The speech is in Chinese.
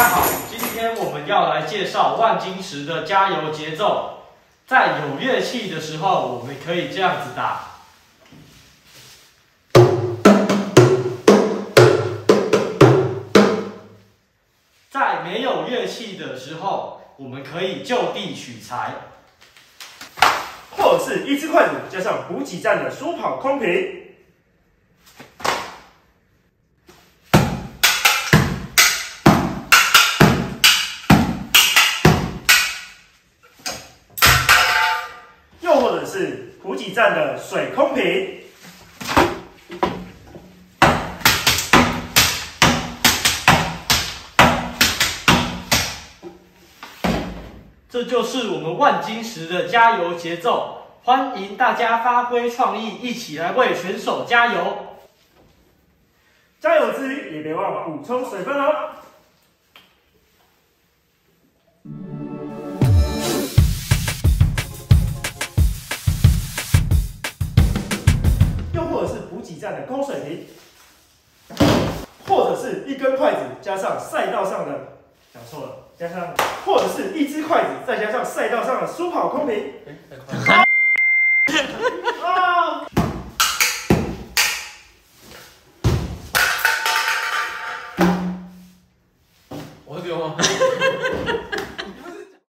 大家好，今天我们要来介绍万金石的加油节奏。在有乐器的时候，我们可以这样子打。在没有乐器的时候，我们可以就地取材，或者是一只筷子加上补给站的舒跑空瓶。站的水空瓶。这就是我们万金石的加油节奏。欢迎大家发挥创意，一起来为选手加油！加油之余，也别忘了补充水分哦。给站的空水瓶，或者是一根筷子加上赛道上的，讲错了，加上或者是一只筷子再加上赛道上的舒跑空瓶。